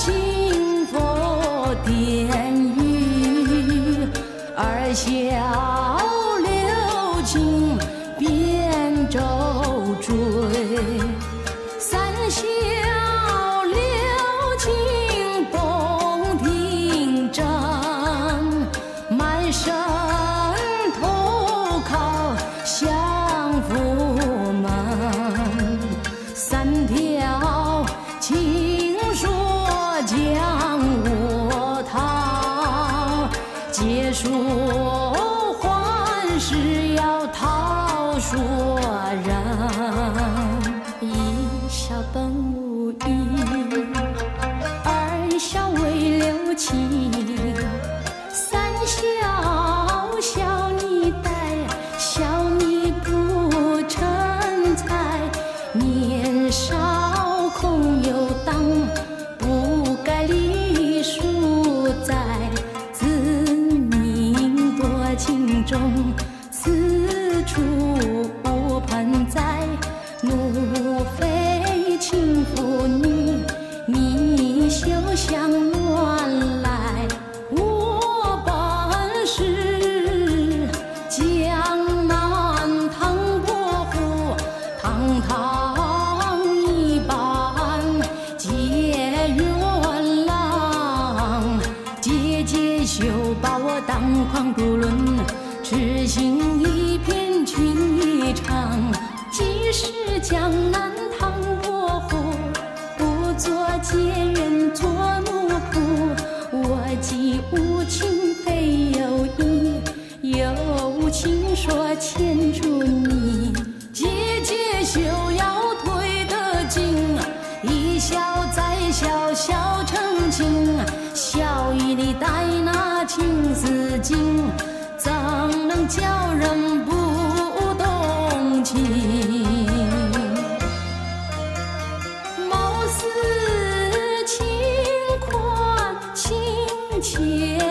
轻风殿宇二小流涕扁舟坠让一笑本无意，二笑为留情。我当狂独论，痴心一片情一场。即使江南唐伯虎，不做奸人做奴仆。我既无情非有意，有情说牵住你。姐姐休要退得紧，一笑再笑笑成情。笑语里带那情丝巾，怎能叫人不动情？眸似轻宽轻浅。